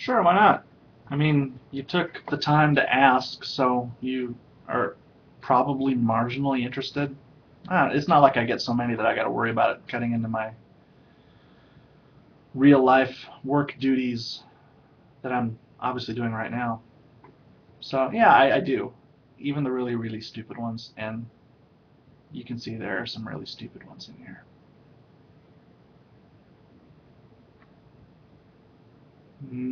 Sure, why not? I mean, you took the time to ask, so you are probably marginally interested. Ah, it's not like I get so many that I got to worry about it cutting into my real life work duties that I'm obviously doing right now. So yeah, I, I do. Even the really, really stupid ones, and you can see there are some really stupid ones in here. Mm.